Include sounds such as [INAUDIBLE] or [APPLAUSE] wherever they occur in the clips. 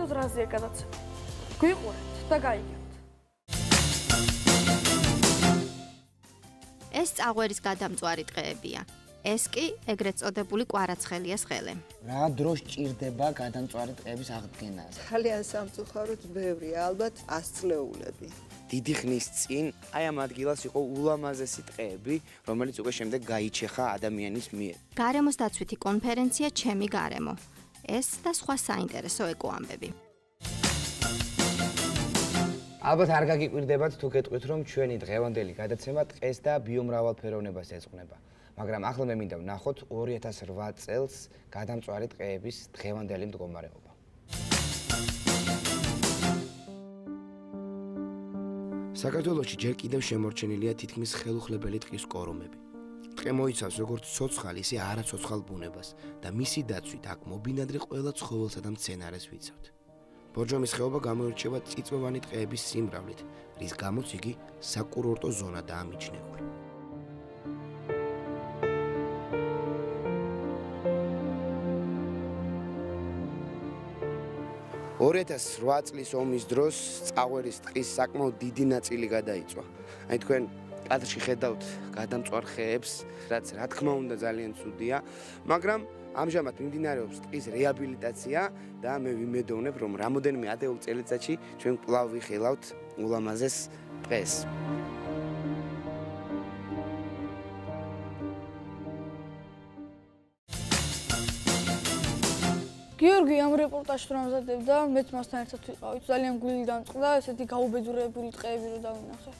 საერთოდ რაზეა გადაცემა? გვიყურეთ და გაიგებთ. ეს წაღვერის გადამწვარი დღეებია. ეს კი ეგრეთ წოდებული კვარაცხელიას ხელე. რა დროს ჭირდება გადამწვარი დღეების აღდგენაზე? ძალიან სამწუხაროდ ბევრი, ალბათ 100 წლეულები. დიდი ხნის წინ აი ამ ადგილას იყო ულამაზესი ტყეები, რომელიც უკვე შემდეგ გაიჩეხა ადამიანის მიერ. გარემოს დაცვითი კონფერენცია ჩემი გარემო. ეს და სხვა საინტერესო ეკოამბები. ალბათ არ გაგიკვირდებათ თუ გეტყვით რომ ჩვენი დღევანდელი გადაცემა ტყეს და ბიომრავალფეროვნებას ეძღვნება. მაგრამ ახლა მე მინდა ვნახოთ 2008 წელს გადამწვარი ტყეების დღევანდელი მდგომარეობა. საქართველოში ჯერ კიდევ შემორჩენილია თითქმის ხელუხლებელი ტყის კორომები. ტყე მოიცავს როგორც ცოცხალ, ისე არაცოცხალ ბუნებას და მისი დაცვით აქ მობინადრე ყველა ცხოველსა და მცენარეს ვიცავთ. ბორჯომის ხეობა გამოირჩევა წიწვოვანი ტყეების სიმრავლით, რის გამოც იგი საკურორტო ზონადაა მიჩნეული. 2008 წლის ომის დროს წაღვერის ტყის საკმაოდ დიდი ნაწილი გადაიწვა. აი თქვენ კადრში ხედავთ გადამწვარ ხეებს, რაც რა თქმა უნდა ძალიან ცუდია, მაგრამ ამჟამად მიმდინარეობს ტყის რეაბილიტაცია და მე ვიმედოვნებ, რომ რამოდენიმე ათეულ წელიწადში ჩვენ კვლავ ვიხილავთ ულამაზეს ტყეს. გიორგი ამ რეპორტაჟს რომ ამზადებდა, მეც მასთან ერთად ვიყავით, ძალიან გული დამწყდა, ესეთი გაუბედურებული ტყეები რო დავინახე.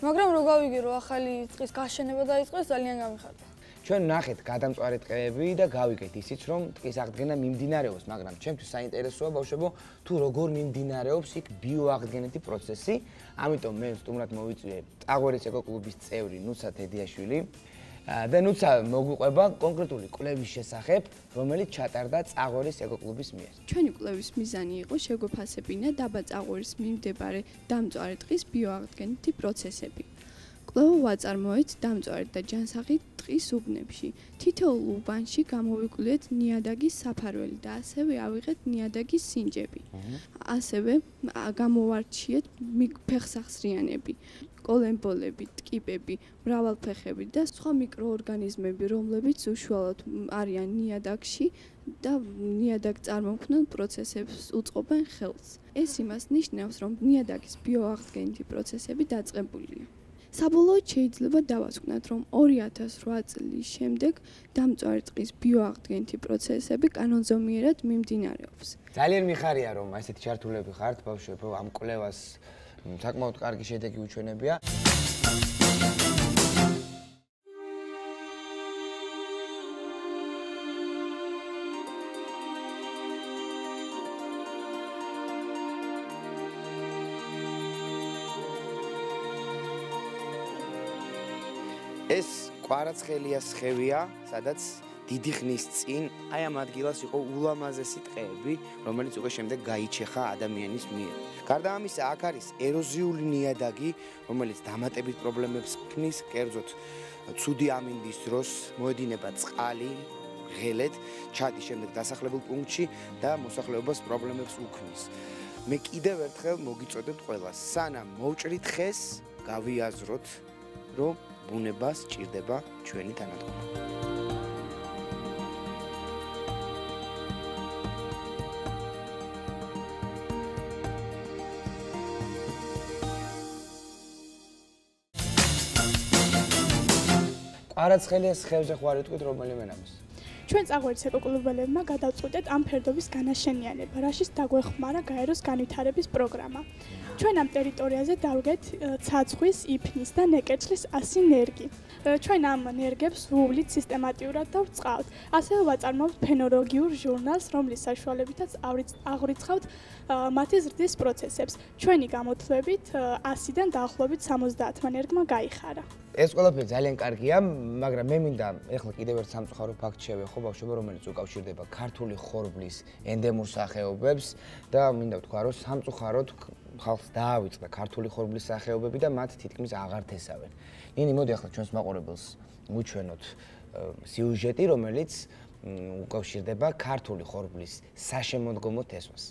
მაგრამ რო გავიგე, რომ ახალი ტყის გაშენება დაიწყეს, ძალიან გამიხარდა. ჩვენ ნახეთ გადამწვარი ტყეები და გავიგეთ ისიც, რომ ტყის აღდგენა მიმდინარეობს, მაგრამ ჩემთვის საინტერესოა ბავშვებო, თუ როგორ მიმდინარეობს იქ ბიოაღდგენითი პროცესი. ამიტომ მე სტუმრად მოვიწვიე ტაღვერის ეკოკლუბის წევრი ნუცა თედიაშვილი. და ნუცა მოგვიყვება კონკრეტული კვლევის შესახებ, რომელიც ჩატარდა წაღორის ეკოკლუბის მიერ. ჩვენი კვლევის მიზანი იყო შეგვეფასებინა დაბა წაღორის მიმდებარე დამწვარი ტყის ბიოაღდგენითი პროცესები. კვლევა ვაწარმოეთ დამწვარი და ჯანსაღი ტყის უბნებში. თითოეულ უბანში გამოვიკვლიეთ ნიადაგის საფარველი და ასევე ავიღეთ ნიადაგის სინჯები. ასევე გამოვარჩიეთ ფეხსახსრიანები. კოლემბოლები, ტკიპები, მრავალფეხები და სხვა მიკროორგანიზმები, რომლებიც უშუალოდ არიან ნიადაგში და ნიადაგ წარმომქმნელ პროცესებს უწყობენ ხელს. ეს იმას ნიშნავს, რომ ნიადაგის ბიოაღდგენითი პროცესები დაწყებულია. საბოლოოდ შეიძლება დავასკვნათ, რომ 2008 წლის შემდეგ დამწვარი ტყის ბიოაღდგენითი პროცესები კანონზომიერად მიმდინარეობს. ძალიან მიხარია, რომ ესეთი ჩართულები ხართ ბავშვებო ამ კვლევას საკმაოდ კარგი შედეგი უჩვენებია. ეს კვარაცხელიას ხევია, სადაც დიდი ხნის წინ აი ამ ადგილას იყო ულამაზესი ტყეები, რომელიც უკვე შემდეგ გაიჩეხა ადამიანის მიერ. გარდა ამისა, აქ არის ეროზიული ნიადაგი, რომელიც დამატებით პრობლემებს ქმნის, კერძოდ ცუდი ამინდის დროს მოედინება წყალი, ღელეთ, ჩადის შემდეგ დასახლებულ პუნქტში და მოსახლეობას პრობლემებს უქმნის. მე კიდევ ერთხელ მოგიწოდებთ ყველას, სანამ მოვჭრით ხეს, გავიაზროთ, რომ ბუნება სჭირდება ჩვენი თანადგომა. არაცხელი ეს ხევზე ხوار იტყვით რომელიმე რამის. ჩვენ წაღვერც ეკოკლუბელებმა გადავწყვეტეთ ამ ფერდობის განაშენიანება, რაშიც დაგვეხმარა გაეროს განვითარების პროგრამა. ჩვენ ამ ტერიტორიაზე დავგეთ ცაცხვის, იფნის და ნეკერჩლის 100 ნერგი. ჩვენ ამ ნერგებს ვუვლით სისტემატიურად და ვწყავთ. ასევე ვაწარმოებთ ფენოლოგიურ ჟურნალს, რომლის საშუალებითაც აღრიცხავთ მათი ზრდის პროცესებს. ჩვენი გამოთვლებით 100-დან დაახლოებით 70 ნერგმა გაიხარა. ეს ყველაფერი ძალიან კარგია, მაგრამ მე მინდა ეხლა კიდევ ერთ სამწუხარო ფაქტს შევეხო, ბავშვებო, რომელიც უკავშირდება ქართული ხორბლის ენდემურ სახეობებს და მინდა ვთქვა, რომ სამწუხაროდ ხალხს დაავიწყდა ქართული ხორბლის სახეობები და მათ თითქმის აღარ თესავენ. ნინი, მოდი ახლა ჩვენს მაყურებელს უჩვენოთ სიუჟეტი, რომელიც უკავშირდება ქართული ხორბლის საშემოდგომო თესვას.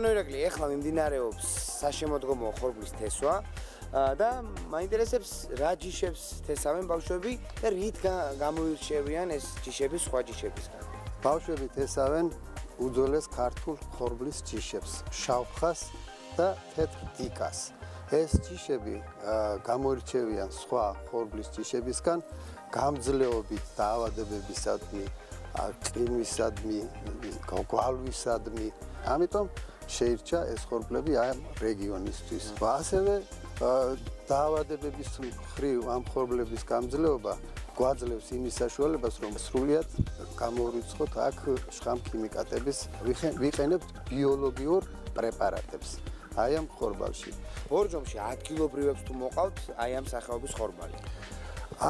ბატონო ირაკლი, ეხლა მიმდინარეობს საშემოდგომო ხორბლის თესვა და მაინტერესებს რა ჯიშებს თესავენ ბავშვები და რით გამოირჩევიან ეს ჯიშები სხვა ჯიშებისგან. ბავშვები თესავენ უძველეს ქართულ ხორბლის ჯიშებს, შავხას და თეთრ დიკას. ეს ჯიშები გამოირჩევიან სხვა ხორბლის ჯიშებისგან გამძლეობით დაავადებებისადმი, ყინვისადმი, გვალვისადმი. ამიტომ შეირჩა ეს ხორბლები ამ რეგიონისთვის. ასევე დაავადებების ხრივ ამ ხორბლების გამძლეობა გვაძლევს იმის საშუალებას, რომ სრულიად გამოვრიცხოთ აქ შხამ ქიმიკატების ვიყენებთ ბიოლოგიურ პრეპარატებს. აი ამ ხორბალში. ბორჯომში ადგილობრივებს თუ მოყავთ აი ამ სახეობის ხორბალი.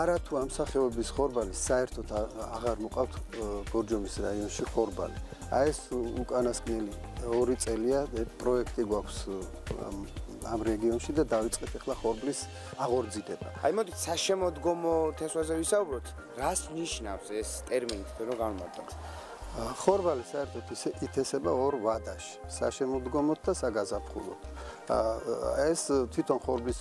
არა თუ ამ სახეობის ხორბალი საერთოდ აღარ მოყავთ ბორჯომის რაიონში ხორბალი. აი ეს უკანასკნელი ორი წელია პროექტი გვაქვს ამ რეგიონში და დაიწყეთ ახლა ხორბლის აღორძინება. აი მოდით საშემოდგომო თესვაზე ვისაუბროთ. რას ნიშნავს ეს ტერმინი თქო რომ განმარტოთ? ხორბალი საერთოდ ითესება ორ ვადაში: საშემოდგომოდ და საგაზაფხულოდ. ეს თვითონ ხორბლის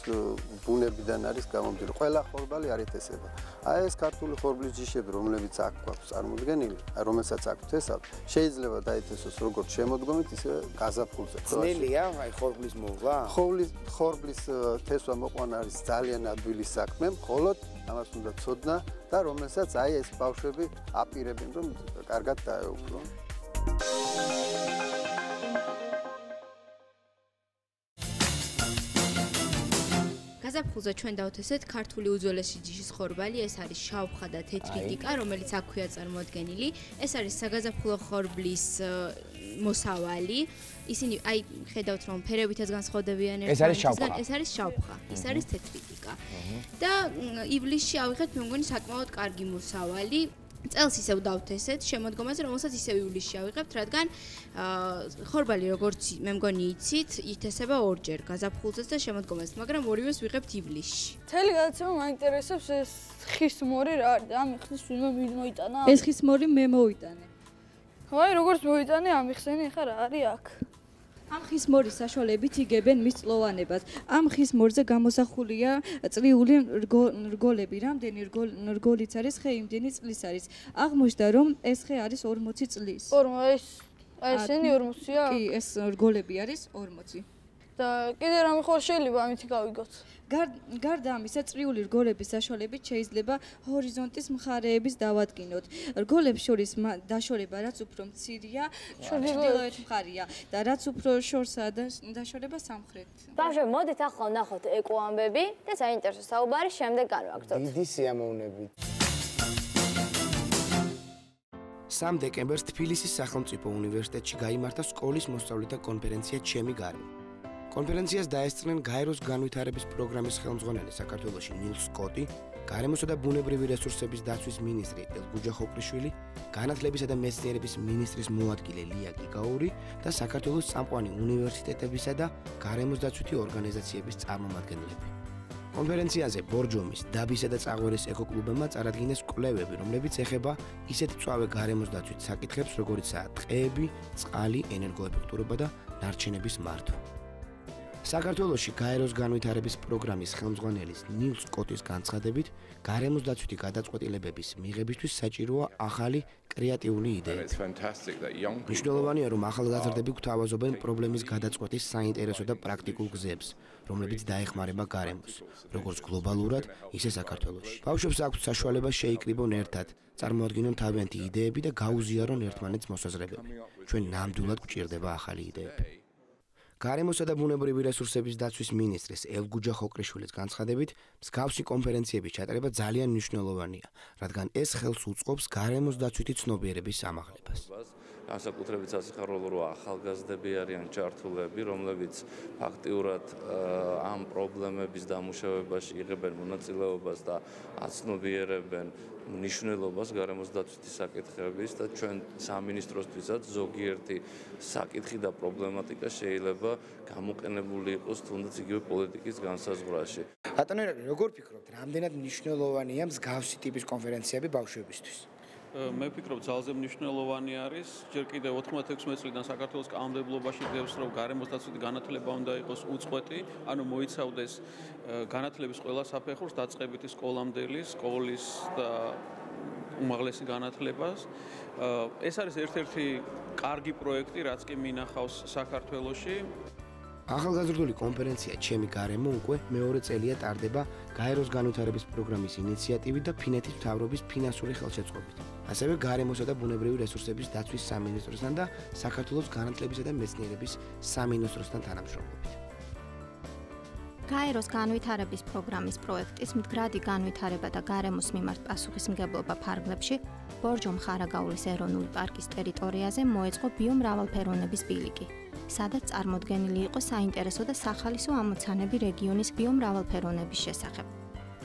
ბუნებიდან არის გამომდინარე. ყველა ხორბალი არ ითესება. აი ეს ქართული ხორბლის ჯიშები, რომლებიც აქ გვაქვს წარმოდგენილი, რომელსაც აქ თესავ, შეიძლება დაითესოს როგორც შემოდგომით, ისე გაზაფხულზე. ძნელია აი ხორბლის მოვლა? ხორბლის ხორბლის თესვა მოყვანა არის ძალიან ადვილი საქმე, მხოლოდ ამას უნდა ცოდნა და რომელსაც აი ეს ბავშვები აპირებენ, რომ კარგად დაეუფლონ. გაზაფხულზე ჩვენ დავთესეთ ქართული უძველესი ჯიშის ხორბალი, ეს არის შავხა და თეთრი დიკა, რომელიც აქვეა წარმოდგენილი. ეს არის საგაზაფხულო ხორბლის მოსავალი. ისინი აი ხედავთ რომ ფერებითაც განსხვავდებიან ერთმანეთისგან. ეს არის შავხა, ის არის თეთრი დიკა. და ივლისში ავიღეთ მე მგონი საკმაოდ კარგი მოსავალი. წელს ისევ დავთესეთ შემოდგომაზე, რომელსაც ისევ ივლისში ავიღებთ, რადგან აა ხორბალი როგორც მე მგონი იცით, ითესება ორჯერ, გაზაფხულზეც და შემოდგომაზე, მაგრამ ორივეს ვიღებთ ივლისში. თელი გადაცემა მაინტერესებს ეს ხის მორი რა არის? ამ ხის ვინმე მოიტანა? ეს ხის მორი მე მოვიტანე. აი, როგორც მოიტანე ამ ხსენი ხა რა არის აქ? ამ ხის მორის საშუალებით იგებენ მის წლოვანებას. ამ ხის მორზე გამოსახულია წლიული რგოლები, რამდენი რგოლიც არის ხე იმდენი წლის არის. აღმოჩნდა რომ ეს ხე არის 40 წლის. 40 ეს ესენი 40-ია? კი, ეს რგოლები არის 40. და კიდე რამე ხო შეიძლება ამითი გავიგოთ? გარდა ამისა, წრიული რგოლების საშუალებით შეიძლება ჰორიზონტის მხარეების დავადგინოთ. რგოლებს შორის დაშორება რაც უფრო მცირეა, ჩრდილოეთ მხარეა და რაც უფრო შორსაა დაშორება სამხრეთ. ბავშვი, მოდით ახლა ნახოთ ეკოამბები და საინტერესო საუბარი შემდეგ განვაგრძობთ. დიდი სიამოვნებით. 3 დეკემბერს თბილისის სახელმწიფო უნივერსიტეტში გამართა სკოლის მოსწავლეთა კონფერენცია ჩემი გარემო. კონფერენციას დაესწრნენ გაეროს განვითარების პროგრამის ხელმძღვანელი საქართველოსი ნილ სკოტი, გარემოსა და ბუნებრივი რესურსების დაცვის მინისტრი ელგუჯა ხოპრიშვილი, განათლებისა და მეცნიერების მინისტრის მოადგილე ლია გიგაური და საქართველოს სამყარო უნივერსიტეტებისა და გარემოს დაცვითი ორგანიზაციების წარმომადგენლები. კონფერენციაზე ბორჯომის, დაბისა და წაღვერის ეკოკლუბებმა წარადგინეს კვლევები, რომლებიც ეხება ისეთ წვავე გარემოს დაცვით საკითხებს, როგორიცაა ტყეები, წყალი, ენერგოეფექტურობა და ნარჩენების მართვა. საქართველოსი გაეროს განვითარების პროგრამის ხელმძღვანელის ნილ სკოტის განცხადებით, გარემოს დაცვითი გადაწყვეტილებების მიღებისთვის საჭიროა ახალი კრეატიული იდეები. მნიშვნელოვანია, რომ ახალგაზრდები გვთავაზობენ პრობლემის გადაწყვეტის საინტერესო და პრაქტიკულ გზებს, რომლებიც დაეხმარება გარემოს, როგორც გლობალურად, ისე საქართველოში. ბავშვებს აქვთ საშუალება შეიკრიბონ ერთად, წარმოადგინონ თავიანთი იდეები და გაუზიარონ ერთმანეთს მოსაზრებები. ჩვენ ნამდვილად გვჭირდება ახალი იდეები. გარემოსა და ბუნებრივი რესურსების დაცვის მინისტრის ელგუჯა ხოკრიშვილის განცხადებით, მსგავსი კონფერენციების ჩატარება ძალიან მნიშვნელოვანია, რადგან ეს ხელს უწყობს გარემოს დაცვითი ცნობიერების ამაღლებას. განსაკუთრებით სასიხარულო რო ახალგაზრდები არიან ჩართულები, რომლებიც ფაქტიურად ამ პრობლემების დამუშავებაში იღებენ მონაწილეობას და აცნობიერებენ მნიშვნელობას გარემოს დაცვითი საკითხების და ჩვენ სამინისტროსთვისაც ზოგიერთი საკითხი და პრობლემატიკა შეიძლება გამოყენებული იყოს თუნდაც იგივე პოლიტიკის განსაზღვრაში. ბატონო, როგორ ფიქრობთ, რამდენად მნიშვნელოვანია მსგავსი ტიპის კონფერენციები ბავშვებისთვის? მე ვფიქრობ ძალზე მნიშვნელოვანი არის. ჯერ კიდევ 96 წლიდან საქართველოს კანონმდებლობაში დევს რომ გარემოს დაცვითი განათლება უნდა იყოს უწყვეტი. ანუ მოიცავდეს განათლების ყველა საფეხურს დაწყებითი სკოლამდელი სკოლის და უმაღლესი განათლებას. ეს არის ერთ-ერთი კარგი პროექტი რაც კი მინახავს საქართველოში. ახალგაზრდული კონფერენცია ჩემი გარემო უკვე მეორე წელია ტარდება გაეროს განვითარების პროგრამის ინიციატივით და ფინეთის მთავრობის ფინანსური ხელშეწყობით. ასევე გარემოსა და ბუნებრივი რესურსების დაცვის სამინისტროსთან და საქართველოს განათლებისა და მეცნიერების სამინისტროსთან თანამშრომლობით. გაეროს განვითარების პროგრამის პროექტის მდგრადი განვითარება და გარემოს მიმართ პასუხისმგებლობა ფარგლებში ბორჯომ ხარაგაულის ეროვნული პარკის ტერიტორიაზე მოეწყო ბიომრავალფეროვნების ბილიკი. სადაც წარმოდგენილი იყო საინტერესო და სახალისო ამოცანები რეგიონის ბიომრავალფეროვნების შესახებ.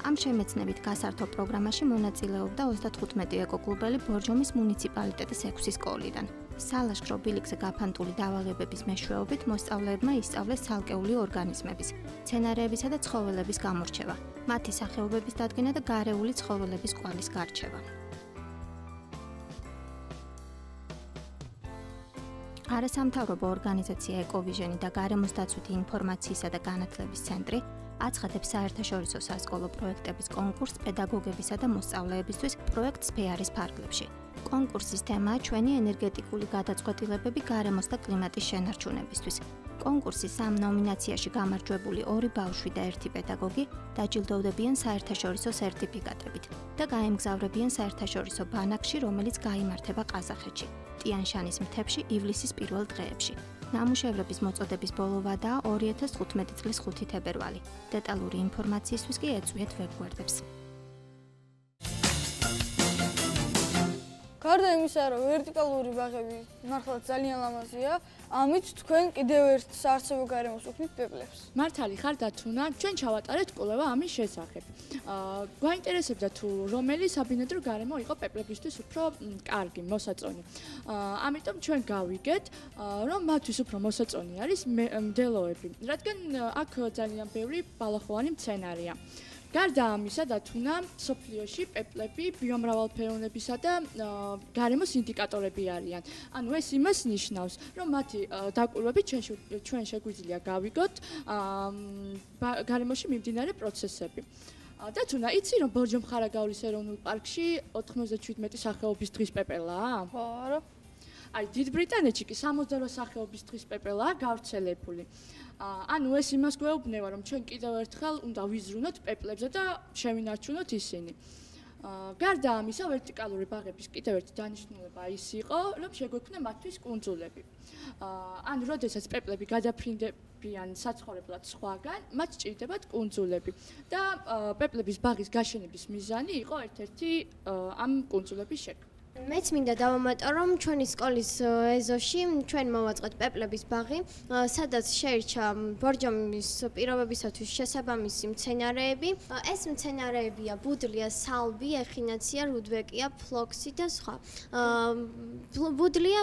ამ შემეცნებით გასართო პროგრამაში მონაწილეობდა 35 ეკოკლუბელი ბორჯომის მუნიციპალიტეტის 6 სკოლიდან. სალაშქრო ბილიქზე გაფანტული დავალებების მეშვეობით მოსწავლეებმა ისწავლეს ცალკეული ორგანიზმების, ცენარეებისა და ცხოველების გამორჩევა, მათი სახეობების დადგენა და გარეული ცხოველების კვალის გარჩევა. არასამთავრობო ორგანიზაცია ეკოვიჟენი და გარემოს დაცვითი ინფორმაციისა და განათლების ცენტრი აცხადებს საერთაშორისო სასკოლო პროექტების კონკურსს პედაგოგებისა და მოსწავლეებისთვის პროექტ სფეარის ფარგლებში. კონკურსის თემაა ჩვენი ენერგეტიკული გადაწყვეტილებები გარემოს და კლიმატის შენარჩუნებისთვის. კონკურსის სამ ნომინაციაში გამარჯვებული ორი ბავშვი და ერთი პედაგოგი დაჯილდოვდებიან საერთაშორისო სერტიფიკატებით და გაემგზავრებიან საერთაშორისო ბანაკში, რომელიც გამართება ყაზახეთში, ტიანშანის მთებში ივლისის პირველ დღეებში. ნამუშევრების მოწოდების ბოლო ვადაა 2015 წლის 5 თებერვალი. დეტალური ინფორმაციისთვის კი ეწვიეთ ვებგვერდებს. გარდა იმისა, რომ ვერტიკალური ბაღები მართლა ძალიან ლამაზია, ამით თქვენ კიდევ ერთ საარსებო გარემოს უქმნით პეპლებს. მართალი ხარ და თუნა, ჩვენ ჩავატარეთ კვლევა ამის შესახებ. აა გვაინტერესებდა თუ რომელი საბინადრო გარემო იყო პეპლებისთვის უფრო კარგი, მოსაწონი. აა ამიტომ ჩვენ გავიგეთ, რომ მათთვის უფრო მოსაწონი არის მდელოები, რადგან აქ ძალიან ბევრი ბალახოვანი მცენარეა. გარდა ამისა და თუნა სოფლიოში პეპლები ბიომრავალფეროვნებისა და გარემოს ინდიკატორები არიან. ანუ ეს იმას ნიშნავს, რომ მათი დაკვირვები ჩვენ შეგვიძლია გავიგოთ გარემოში მიმდინარე პროცესები. და თუნა იცი რომ ბორჯომხარაგაულის ეროვნულ პარკში 97 სახეობის დღის პეპელაა? ხო, არა. აი დიდ ბრიტანეთში კი 68 სახეობის დღის პეპელაა გავრცელებული. ანუ ეს იმას გვეუბნება, რომ ჩვენ კიდევ ერთხელ უნდა ვიზრუნოთ პეპლებზე და შევინარჩუნოთ ისინი. გარდა ამისა, ვერტიკალური ბაღების კიდევ ერთი დანიშნულება ის იყო, რომ შეგვექმნა მათთვის კუნძულები. აა ანუ როდესაც პეპლები გადაფრინდებიან საცხოვრებლად სხვაგან, მათ სჭირდებათ კუნძულები. და პეპლების ბაღის გაშენების მიზანი იყო ერთ-ერთი ამ კუნძულების შექმნა. მეც მინდა დავამატო რომ ჩვენი სკოლის ეზოში ჩვენ მოვაწყეთ პეპლების ბაღი სადაც შეირჩა ბორჯომის პირობებისათვის შესაბამისი მცენარეები. ეს მცენარეებია ბუდლია სალბი ეხინაცია რუდვეკია ფლოქსი და სხვა. ბუდლია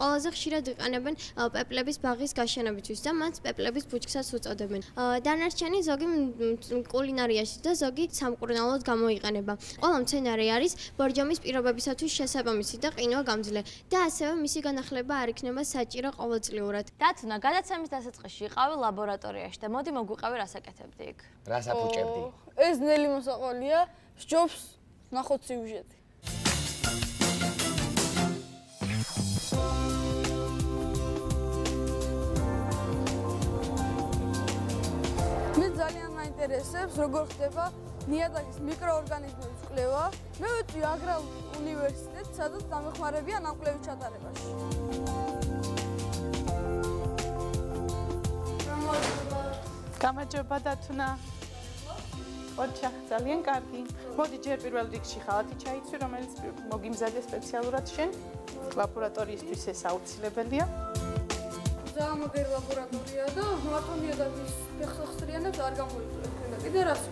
ყველაზე ხშირად იყენებენ პეპლების ბაღის გაშენებისთვის და მათ პეპლების ბუჩქსაც უწოდებენ. დანარჩენი ზოგი კულინარიაში და ზოგი სამკურნალოდ გამოიყენება. ყველა მცენარე არის ბორჯომის პირობებისათვის შესაბამისი და ყინვა გამძლე და ასევე მისი განახლება არ იქნება საჭირო ყოველწლიურად. დათუნა, გადაცემის დასაწყისში იყავი ლაბორატორიაში და მოდი მოგვიყავი რასაკეთებდი იქ. რას აფუჭებდი? ეს ნელი მოსაყოლია, სჯობს ნახოთ სიუჟეტი. მე ძალიან მაინტერესებს როგორ ხდება ნიადაგის მიკროორგანიზმების კვლევა. მე ვიწვი აგრარულ უნივერსიტეტს, სადაც დამეხმარებიან ამ კვლევის ჩატარებაში. გამარჯობა დათუნა. ოჩა, ძალიან კარგი. მოდი ჯერ პირველ რიგში ხალათი ჩაიცვი, რომელიც მოგიმზადე სპეციალურად შენ ლაბორატორიისთვის ეს აუცილებელია. ძალიან მაგარი ლაბორატორია და მათონია და ის ფეხსახსრიანებს არ გამოიწვევს. კიდე რას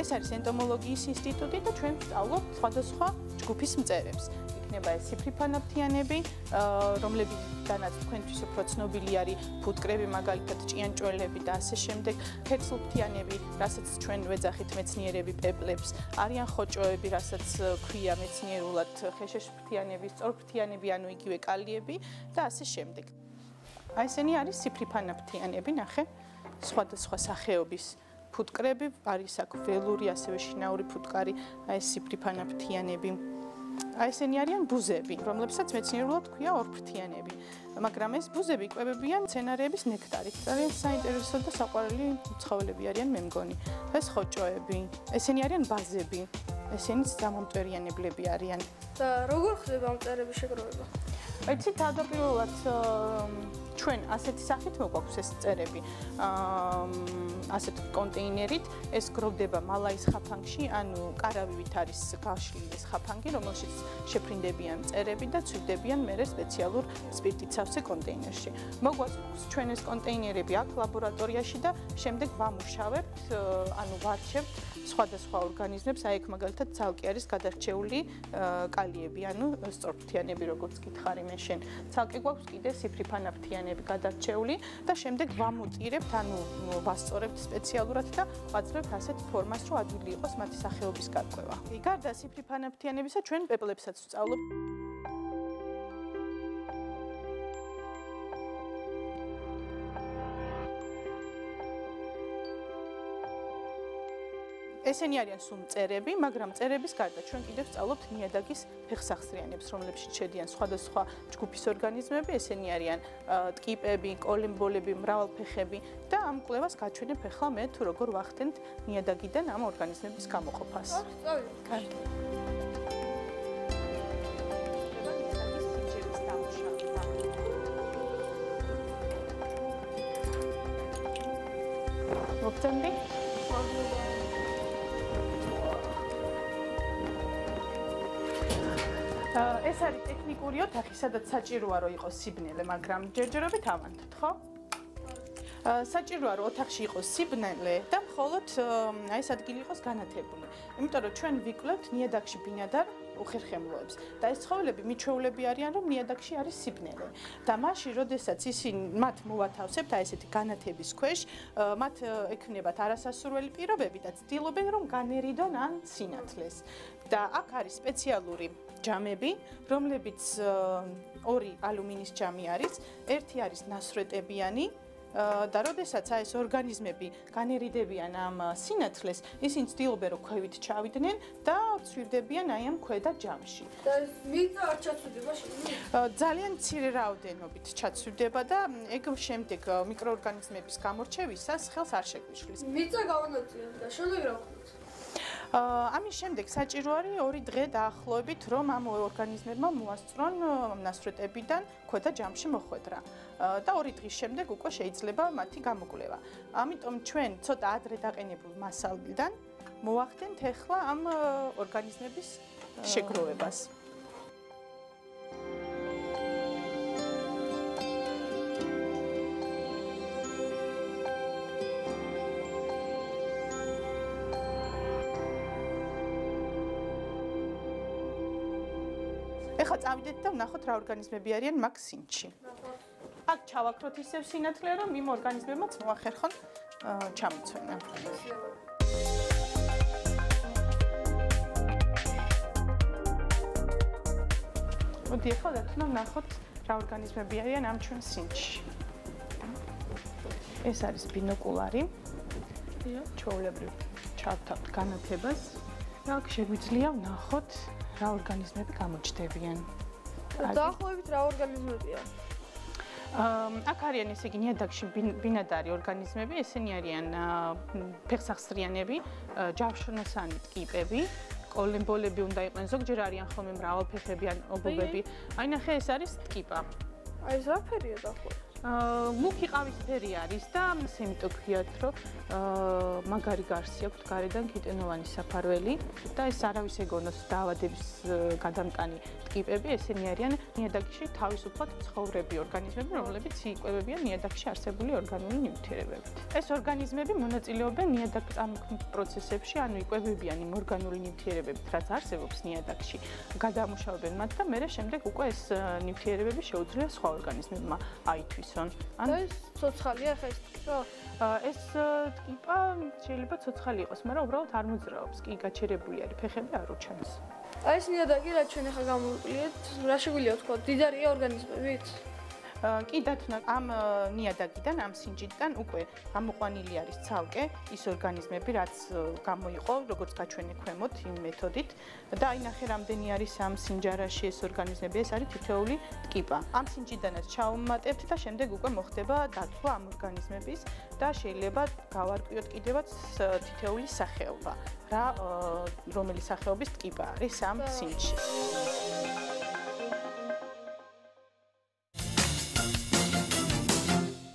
ეს არის ენტომოლოგიის ინსტიტუტი და ჩვენ ვსწავლობ სხვადასხვა ჯგუფის მწერებს. იქნება ეს ციფრიფანაფთიანები, რომლებიდანაც თქვენთვის უფრო ცნობილი არის ფუტკრები, მაგალითად ჭიანჭველები და ასე შემდეგ, ქექსლფთიანები, რასაც ჩვენ ვეძახით მეცნიერები პეპლებს, არიან ხოჭოები, რასაც ქვია მეცნიერულად ხეშეშფთიანები, სწორფთიანები, ანუ იგივე კალიები და ასე შემდეგ. აი ესენი არის ციფრიფანაფთიანები, ნახე, სხვადასხვა სახეობის ფუტკრები, არის აქ ველური, ასევე შინაური ფუტკარი, აი ეს ციფრიფანაფთიანები. აი ესენი არიან ბუზები, რომლებსაც მეცნიერულად ქვია ორფრთიანები. მაგრამ ეს ბუზები კვებებიან მცენარეების ნექტარით. ძალიან საინტერესო და საყვარელი ცხოველები არიან მე მგონი. ეს ხოჭოები, ესენი არიან ბაზები. ესენიც დამომტვერიანებლები არიან. და როგორ ხდება მწერების შეგროვება? ეცი თავდაპირველად ჩვენ ასეთი სახით მოგვაქვს ეს წერები. აა ასეთ კონტეინერით ეს გროვდება მალაის ხაფანგში, ანუ კარავივით არის გაშლილი ხაფანგი, რომელშიც შეფრინდებიან წერები და ცვირდებიან მერე სპეციალურ სპირტიცავსე კონტეინერში. მოგვაქვს ჩვენ ეს კონტეინერები აქ ლაბორატორიაში და შემდეგ ვამუშავებთ, ანუ ვარჩევთ სხვადასხვა ორგანიზმებს, აი ეგ მაგალითად ცალკე არის გადარჩეული კალიები, ანუ სწორფრთიანები, როგორც გითხარი მე შენ. ცალკე გვაქვს კიდე სიფრიფანაფთიანები გადარჩეული და შემდეგ ვამუტირებთ, ანუ ვასწორებთ სპეციალურად და ვაძლევთ ასეთ ფორმას, რომ ადვილი იყოს მათი სახეობის გარკვევა. გარდა სიფრიფანაფთიანებისა, ჩვენ პეპლებსაც ვსწავლობთ. ესენი არიან სულ წერები, მაგრამ წერების გარდა ჩვენ კიდევ ვსწავლობთ ნიადაგის ფეხსახსრიანებს, რომლებშიც შედიან სხვადასხვა ჯგუფის ორგანიზმები, ესენი არიან ტკიპები, კოლიმბოლები, მრავალფეხები და ამ კვლევას გაჩვენებ ახლა მე თუ როგორ ვახდენთ ნიადაგიდან ამ ორგანიზმების გამოყოფას. კარგი. მოგწონდი? მოგწონდი. ეს არის ტექნიკური ოთახი, სადაც საჭიროა რომ იყოს სიბნელე, მაგრამ ჯერჯერობით ავანთოთ, ხო? საჭიროა რომ ოთახში იყოს სიბნელე და მხოლოდ აი ეს ადგილი იყოს განათებული. იმიტომ რომ ჩვენ ვიკვლევთ ნიადაგში ბინადარ უხერხემლოებს და ეს ცხოველები მიჩვეულები არიან რომ ნიადაგში არის სიბნელე და მაშინ როდესაც ისინი მათ მოვათავსებთ აი ესეთი განათების ქვეშ მათ ექნებათ არასასურველი პირობები და ცდილობენ რომ განერიდონ ან სინათლეს და აქ არის სპეციალური ჯამები, რომლებიც ორი ალუმინის ჯამი არის, ერთი არის ნასრეტებიანი და როდესაც აი ეს ორგანიზმები განერიდებიან ამ სინათლეს, ისინი ცდილობენ რომ ქვევით ჩავიდნენ და ცვირდებიან აი ამ ქვედა ჯამში. და მიწა არ ჩაცვდება შეიძლება? ძალიან მცირე რაოდენობით ჩაცვდება და ეგ შემდეგ მიკროორგანიზმების გამორჩევისას ხელს არ შეგვიშლის. მიწა გავანაწილებ და შემდეგ რა ვქნათ? ამის შემდეგ საჭირო არის ორი დღე დაახლოებით, რომ ამ ორგანიზმებმა მოასწრონ ნასრეტებიდან ქვედა ჯამში მოხვედრა. და ორი დღის შემდეგ უკვე შეიძლება მათი გამოკვლევა. ამიტომ ჩვენ ცოტა ადრე დაყენებულ მასალიდან მოახდენთ ახლა ამ ორგანიზმების შეგროვებას. ეხლა წავიდეთ და ვნახოთ რა ორგანიზმები არიან მაგ სინჩი. აქ ჩავაქროთ ისევ სინათლე, რომ იმ ორგანიზმებმაც მოახერხონ ჩამოცვენა. მოდი ახლა დათუნა ვნახოთ რა ორგანიზმები არიან ამ ჩვენ სინჩში. ეს არის ბინოკულარი. ჩაოლებრივ ჩავთავთ განათებას. და აქ შეგვიძლია ვნახოთ რა ორგანიზმები გამოჩნდებიან. დაახლოებით რა ორგანიზმებია? აქ არიან ესე იგი ნიადაგში ბინადარი ორგანიზმები, ესენი არიან ფეხსახსრიანები, ჯავშნოსანი ტკიპები, კოლემბოლები უნდა იყვნენ, ზოგჯერ არიან ხოლმე მრავალფეხები ან ობობები. აი ნახე, ეს არის ტკიპა. აი ეს რა ფერია დაახლოებით? მუქი ყავისფერი არის და სიმიტო გქიათ, რომ მაგარი გარსი აქვს გარედან კიტენოვანი საფარველი და ეს არავის ეგონოს დაავადების გადამტანი ტიპები, ესენი არიან ნიადაგში თავისუფლად ცხოვრები ორგანიზმები, რომლებიც იკვებებიან ნიადაგში არსებული ორგანული ნივთიერებებით. ეს ორგანიზმები მონაწილეობენ ნიადაგ წარმოქმნით პროცესებში, ანუ იკვებებიან იმ ორგანული ნივთიერებებით, რაც არსებობს ნიადაგში, გადამუშავებენ მათ და მერე შემდეგ უკვე ეს ნივთიერებები შეუძლია სხვა ორგანიზმებმა აითვისონ. ან ეს ცოცხალია ხა ეს ხო ეს ტკიპა შეიძლება ცოცხალი იყოს, მაგრამ უბრალოდ არ მოძრაობს, კი გაჩერებული არის, ფეხები არ უჩანს. აი ეს ნიადაგი რაც ჩვენ ახლა გამოვიკვლიეთ, რა შეგვიძლია თქვა, დიდარია ორგანიზმებით? კი დათნა ამ ნიადაგიდან ამ სინჯიდან უკვე გამოყვანილი არის ცალკე ის ორგანიზმები რაც გამოიყო როგორც გაჩვენე ქვემოთ იმ მეთოდით. და აი ნახე რამდენი არის ამ სინჯარაში ეს ორგანიზმები? ეს არის თითოეული ტკიპა. ამ სინჯიდანაც ჩაუმატებთ და შემდეგ უკვე მოხდება დაცვა ამ ორგანიზმების და შეიძლება გავარკვიოთ კიდევაც თითოეული სახეობა რა რომელი სახეობის ტკიპა არის ამ სინჯში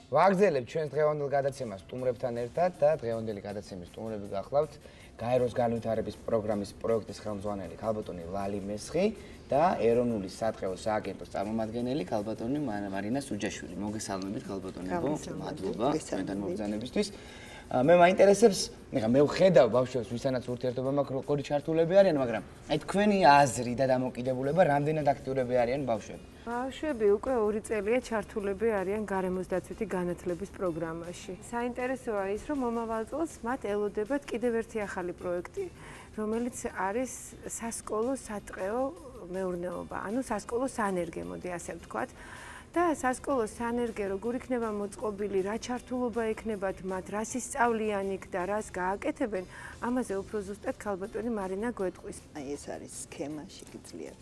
ვაგზელებ ჩვენს დღევანდელ გადაცემას სტუმრებთან ერთად და დღევანდელი გადაცემის სტუმრები გახლავთ გაეროს განვითარების პროგრამის პროექტის ხელმძღვანელი ქალბატონი ლალი მესხი და ეროვნული სატყეო სააგენტოს წარმომადგენელი ქალბატონი მარინა სუჯაშვილი. მოგესალმებით ქალბატონებო. მადლობა ჩვენთან მოგზანებისთვის. მე მაინტერესებს, ეხლა მე ვხედავ ბავშვებს, ვისთანაც ურთიერთობა მაქვს, როგორი ჩართულები არიან, მაგრამ აი თქვენი აზრი და დამოკიდებულება რამდენად აქტიურები არიან ბავშვები? ბავშვები უკვე 2 წელია ჩართულები არიან გარემოს დაცვითი განათლების პროგრამაში. საინტერესოა ის, რომ მომავალ წელს მათ ელოდებათ კიდევ ერთი ახალი პროექტი, რომელიც არის სასკოლო სატყეო მეურნეობა, ანუ სასკოლო სანერგე, მოდი ასე ვთქვათ. და სასკოლო სანერგე როგორ იქნება მოწყობილი, რა ჩართულობა ექნებათ მათ, რა სისწავლიანი და რას გააკეთებენ, ამაზე უფრო ზუსტად ქალბატონი მარინა გვეტყვის. აი ეს არის სქემაში გიძლიათ.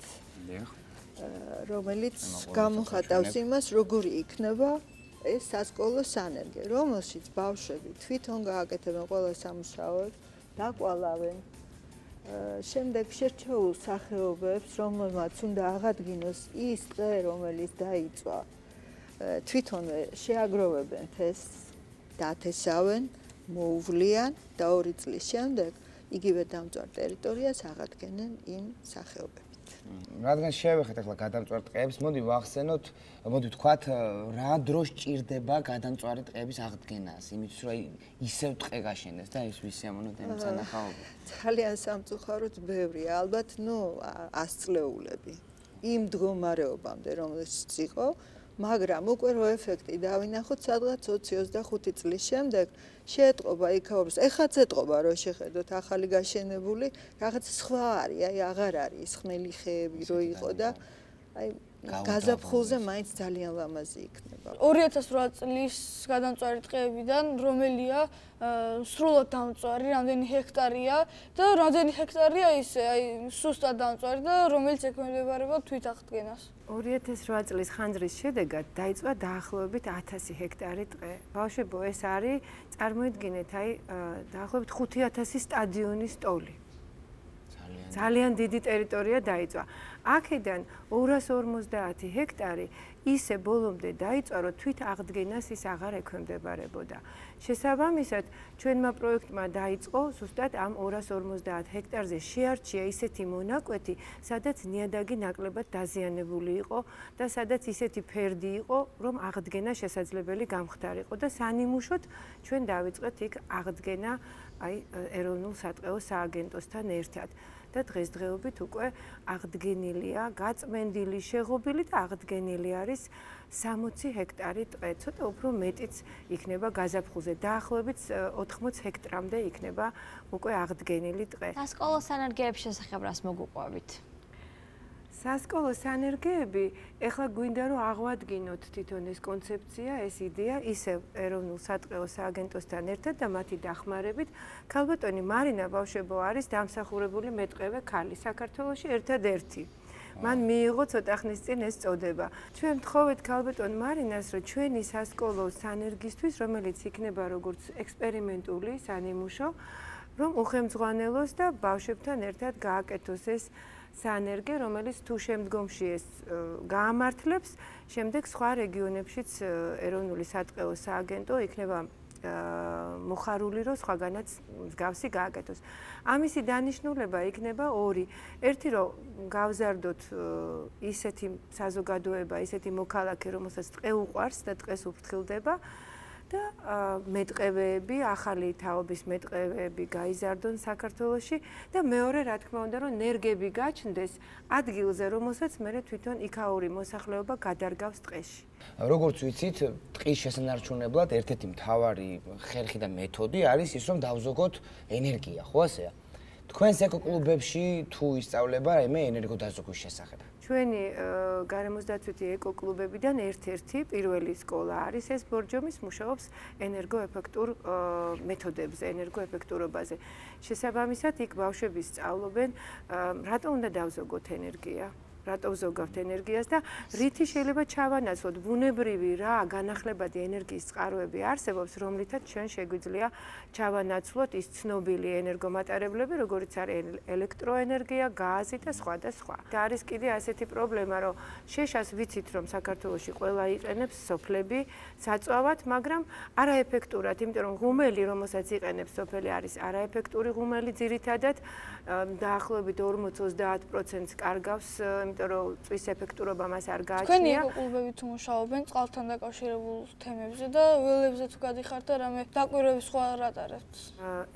რომელიც გამოხატავს იმას, როგორი იქნება ეს სასკოლო სანერგე, რომელშიც ბავშვები თვითონ გააკეთებენ ყველა სამუშაოებს, დაკვალავენ შემდეგ შერჩეულ სახეობებს, რომელმაც უნდა აღადგინოს ის წე, რომელიც დაიწვა, თვითონ შეაგროვებენ ეს დათესავენ, მოუვლიან და ორი წლის შემდეგ იგივე დამწვარ ტერიტორიას აღადგენენ იმ სახეობებს. რადგან შევეხეთ ახლა გადამწვარ ტყეებს, მოდი ვახსენოთ, მოდი ვთქვათ, რა დროს ჭირდება გადამწვარი ტყეების აღდგენას, იმისთვის რომ ისევ ტყე გაშენდეს და ის ვისი ამონოთ ამ სანახაობა. ძალიან სამწუხაროდ ბევრია, ალბათ, ნუ ასწლეულები. იმ მდგომარეობამდე, რომელშიც იყო, მაგრამ უკვე რო ეფექტი დავინახოთ სადღაც 20-25 წლის შემდეგ შეეტყობა იქაურს. ეხაც ეტყობა რო შეხედოთ ახალი გაშენებული, რაღაც სხვა არის, აი აღარ არის ხმელი ხეები რო იყო და აი გაზაფხულზე მაინც ძალიან ლამაზი იქნება. 2008 წლის გადამწვარი ტყეებიდან რომელია სრულად დამწვარი, რამდენი ჰექტარია და რამდენი ჰექტარია ისე, აი სუსტად დამწვარი და რომელიც ექვემდებარება თვითაღდგენას. 2008 წლის ხანძრის შედეგად დაიწყო დაახლოებით 1000 ჰექტარი ტყე. ბავშვებო, ეს არის წარმოიდგინეთ, აი დაახლოებით 5000 სტადიონის სტოლი. ძალიან დიდი ტერიტორია დაიწვა. აქედან 250 ჰექტარი ისე ბოლომდე დაიწარო თვით აღდგენას ის აღარ ექვემდებარებოდა. შესაბამისად, ჩვენმა პროექტმა დაიწყო ზუსტად ამ 250 ჰექტარზე შეარჩია ისეთი მონაკვეთი, სადაც ნიადაგი ნაკლებად დაზიანებული იყო და სადაც ისეთი ფერდი იყო, რომ აღდგენა შესაძლებელი გამხდარიყო და სანიმუშოდ ჩვენ დავიწყეთ იქ აღდგენა აი ეროვნულ სატყეო სააგენტოსთან ერთად. და დღესდღეობით უკვე აღდგენილია, გაწმენდილი, შეღობილი და აღდგენილი არის 60 ჰექტარი ტყე, ცოტა უფრო მეტიც იქნება გაზაფხულზე. დაახლოებით 80 ჰექტრამდე იქნება უკვე აღდგენილი ტყე. სასკოლო სანერგეების შესახებ რას მოგუყვებით? სასკოლო სანერგეები, ეხლა გვინდა რომ აღვადგინოთ თვითონ ეს კონცეფცია, ეს იდეა ისე ეროვნულ სატყეო სააგენტოსთან ერთად და მათი დახმარებით, ქალბატონი მარინა ბავშვებო არის დამსახურებული მეტყევე ქალი საქართველოში ერთადერთი. მან მიიღო ცოტა ხნის წინ ეს წოდება. ჩვენ მთხოვეთ ქალბატონ მარინას, რომ ჩვენი სასკოლო სანერგისთვის, რომელიც იქნება როგორც ექსპერიმენტული სანიმუშო, რომ უხემძღვანელოს და ბავშვებთან ერთად გააკეთოს ეს საენერგე, რომელიც თუ შემდგომში ეს გაამართლებს, შემდეგ სხვა რეგიონებშიც ეროვნული სატყეო სააგენტო იქნება მოხარული რომ სხვაგანაც მსგავსი გააკეთოს. ამისი დანიშნულება იქნება ორი. ერთი რომ გავზარდოთ ისეთი საზოგადოება, ისეთი მოქალაქე, რომელსაც ტყე უყვარს და ტყეს უფრთხილდება. და მეტყევეები, ახალი თაობის მეტყევეები გაიზარდონ საქართველოში და მეორე რა თქმა უნდა რომ ნერგები გაჩნდეს ადგილზე, რომელსაც მე თვითონ იქაური მოსახლეობა გადარგავს ტყეში. როგორც ვიცით, ტყის შესანარჩუნებლად ერთ-ერთი მთავარი ხერხი და მეთოდი არის ის რომ დავზოგოთ ენერგია, ხო ასეა? თქვენს ეკოკლუბებში თუ ისწავლება რაიმე ენერგოდაზოგვის შესახებ? ჩვენი გარემოსდაცვითი ეკოკლუბებიდან ერთ-ერთი პირველი სკოლა არის ეს ბორჯომის მუშაობს ენერგოეფექტურ მეთოდებზე, ენერგოეფექტურობაზე. შესაბამისად, იქ ბავშვები სწავლობენ, რატომ უნდა დავზოგოთ ენერგია? რატო ზოგავთ ენერგიას და რითი შეიძლება ჩავანაცვლოთ ბუნებრივი რა განახლებადი ენერგიის წყაროები არსებობს რომლითაც ჩვენ შეგვიძლია ჩავანაცვლოთ ის ცნობილი ენერგომატარებლები როგორიც არის ელექტროენერგია, გაზი და სხვა და სხვა. და არის კიდე ასეთი პრობლემა რომ შეშას ვიცით რომ საქართველოში ყველა იყენებს სოფლები საწვავად, მაგრამ არაეფექტურად, იმიტომ რომ ღუმელი რომელსაც იყენებს სოფელი არის არაეფექტური ღუმელი ძირითადად დაახლოებით 40-30%-ს კარგავს იმიტომ რომ წვის ეფექტურობა მას არ გააჩნია. თქვენი ეკოკლუბები თუ მუშაობენ წყალთან დაკავშირებულ თემებზე და ველებზე თუ გადიხართ და რამე დაკვირვების სხვა რატარებთ?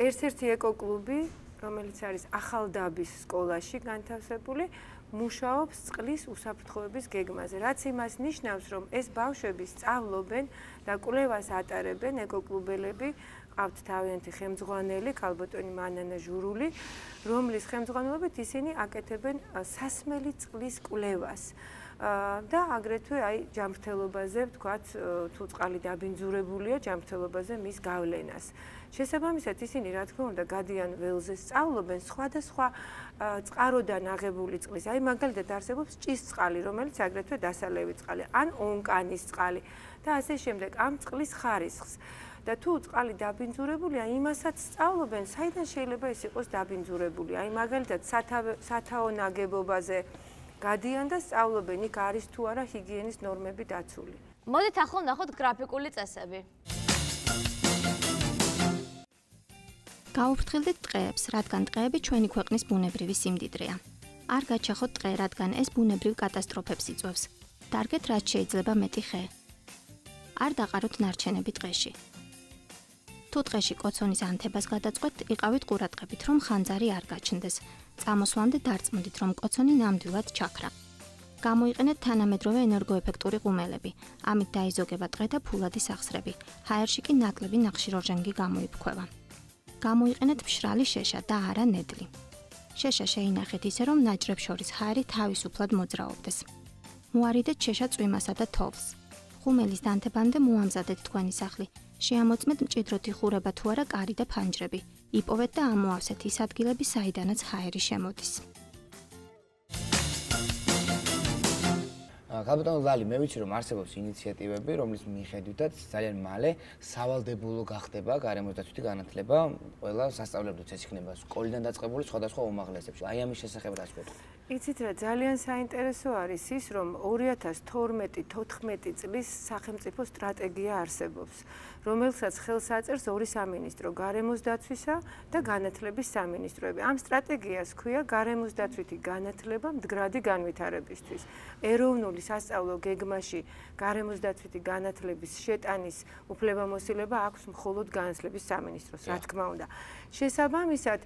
ერთ-ერთი ეკოკლუბი, რომელიც არის ახალდაბის სკოლაში განთავსებული, მუშაობს წყლის უსაფრთხოების გეგმაზე. რაც იმას ნიშნავს, რომ ეს ბავშვები სწავლობენ და კვლევას ატარებენ ეკოკლუბელები ყავთ თავიანთი ხელმძღვანელი ქალბატონი მანანა ჟურული, რომლის ხელმძღვანელობით ისინი აკეთებენ სასმელი წყლის კვლევას. და აგრეთვე აი ჯამრთელობაზე ვთქვათ თუ წყალი დაბინძურებულია ჯამრთელობაზე მის გავლენას. შესაბამისად ისინი რა თქმა უნდა გადიან ველზე სწავლობენ სხვადასხვა წყაროდან აღებული წყლის. აი მაგალითად არსებობს ჭის წყალი, რომელიც აგრეთვე დასალევი წყალი, ან ონკანის წყალი და ასე შემდეგ ამ წყლის ხარისხს. და თუ წყალი დაბინძურებულია, იმასაც სწავლობენ, საიდან შეიძლება ეს იყოს დაბინძურებული. აი მაგალითად სათაო ნაგებობაზე გადიან და სწავლობენ, იქ არის თუ არა ჰიგიენის ნორმები დაცული. მოდით ახლა ნახოთ გრაფიკული წესები. გაუფრთხილდით ტყეებს, რადგან ტყეები ჩვენი ქვეყნის ბუნებრივი სიმდიდრეა. არ გაჩახოთ ტყე, რადგან ეს ბუნებრივ კატასტროფებს იწვევს. დარგეთ რაც შეიძლება მეტი ხე. არ დაყაროთ ნარჩენები ტყეში. თუ ტყეში კოცონის ანთებას გადაწყვეტ, იყავით ყურადღებით, რომ ხანძარი არ გაჩნდეს. წამოსვამდე დარწმუნდით, რომ კოცონი ნამდვილად ჩაქრა. გამოიყენეთ თანამედროვე ენერგოეფექტური ღუმელები. ამით დაიზოგება ტყე და ფულადი სახსრები. ჰაერში კი ნაკლები ნახშირორჟანგი გამოიფქვევა. გამოიყენეთ მშრალი შეშა და არა ნედლი. შეშა შეინახეთ ისე, რომ ნაჭრებს შორის ჰაერი თავისუფლად მოძრაობდეს. მოარიდეთ შეშა წვიმასა და თოვლს. ღუმელის დანთებამდე მოამზადეთ თქვენი სახლი. შეამოწმეთ მჭიდროთი ხურება თუ არა კარი და ფანჯრები. იპოვეთ და ამოავსეთ ის ადგილები, საიდანაც ჰაერი შემოდის. კაპიტან ლალი, მე ვიცი რომ არსებობს ინიციატივები, რომლის მიხედვითაც ძალიან მალე სავალდებულო გახდება გარემოსდაცვითი განათლება ყველა სასწავლებლებს ეს იქნება სკოლიდან დაწყებული სხვადასხვა უმაღლესებში. აი ამის შესახებ რას ვეთქვი? იცით რა ძალიან საინტერესო არის ის რომ 2012-14 წლის სახელმწიფო სტრატეგია არსებობს. რომელსაც ხელს აწერს ორი სამინისტრო გარემოს დაცვისა და განათლების სამინისტროები. ამ სტრატეგიას ქვია გარემოს დაცვითი განათლება მდგრადი განვითარებისთვის. ეროვნული სასწავლო გეგმაში გარემოს დაცვითი განათლების შეტანის უფლებამოსილება აქვს მხოლოდ განათლების სამინისტროს რა თქმა უნდა შესაბამისად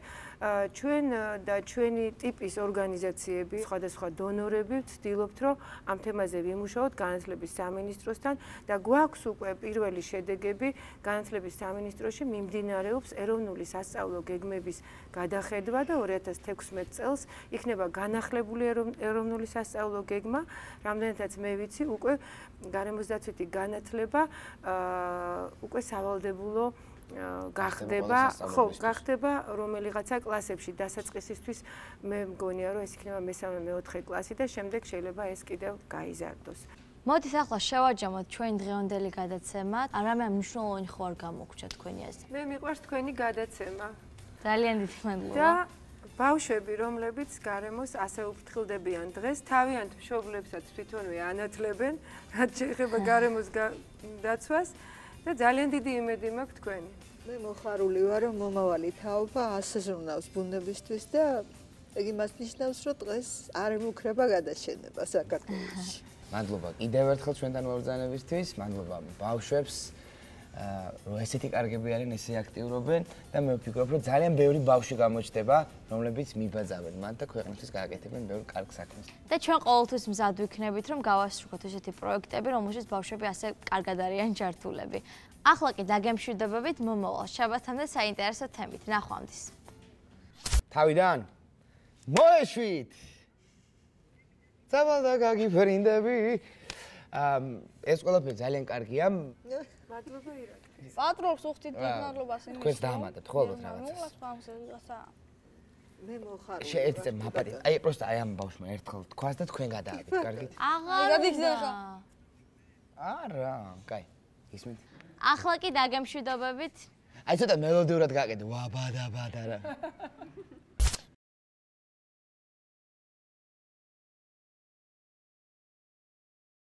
ჩვენ და ჩვენი ტიპის ორგანიზაციები, სხვადასხვა დონორები ვცდილობთ, რომ ამ თემაზე ვიმუშაოთ განათლების სამინისტროსთან და გვაქვს უკვე პირველი შედეგები განათლების სამინისტროში მიმდინარეობს ეროვნული სასწავლო გეგმების გადახედვა და 2016 წელს იქნება განახლებული ეროვნული სასწავლო გეგმა, რამდენადაც მე ვიცი, უკვე გარემოსდაცვითი განათლება უკვე სავალდებულო გახდება ხო გახდება რომელიღაცა კლასებში დასაწყისისთვის. მე მგონია რომ ეს იქნება მესამე მეოთხე კლასი და შემდეგ შეიძლება ეს კიდევ გაიზარდოს. მოდით ახლა შევაჯამოთ ჩვენ დღევანდელი გადაცემა. არამე მნიშვნელოვანი ხო არ გამოგჩა თქვენი ეს. მე მიყვარს თქვენი გადაცემა. ძალიან დიდი მადლობა. და ბავშვები, რომლებიც გარემოს ასე უფრთხილდებიან დღეს, თავიანთ მშობლებსაც თვითონვე ანათლებენ, რაც შეეხება გარემოს დაცვას და ძალიან დიდი იმედი მაქვს თქვენი. მე მოხარული ვარ, რომ მომავალი თაობა ასაზრუნავს ბუნებისთვის და ეგ იმას ნიშნავს, რომ დღეს არ ემუქრება გადაშენება საქართველოში. მადლობა კიდევ ერთხელ ჩვენთან მობრძანებისთვის, მადლობა ბავშვებს. რომ ესეთი კარგები არიან, ესე აქტიურობენ და მე ვფიქრობ, რომ ძალიან ბევრი ბავშვი გამოჩნდება, რომლებიც მიბაძავენ მათ და ქვეყნისთვის გააკეთებენ ბევრ კარგ საქმეს. და ჩვენ ყოველთვის მზად ვიქნებით, რომ გავასრულოთ ესეთი პროექტები, რომელშიც ბავშვები ასე კარგად არიან ჯართულები. ახლა კი დაგემშვიდობებით მომავალ შაბათამდე საინტერესო თემით. ნახვამდის. თავიდან მოეშვით. საბალდა გაგიფრინდები. ამ ეს ყველაფერი ძალიან კარგია. მადლობა ირაკლი. პატრონს უხდით მადლობას იმის. თქვენს დაამატეთ ხოლმე რაღაცას. ნუ ლასვამს ისა. მე მოხარ. შეერთზე მაპატი. აი პროსტა აი ამ ბავშვმა ერთხელ თქვას და თქვენ გადააგეთ, [LAUGHS] კარგით? აღარ გადიხდე ხა. არა, კაი. ისმით. ახლა კი დაგემშვიდობებით. აი ცოტა მელოდიურად გააკეთე. ვა ბადა ბადა რა. [LAUGHS]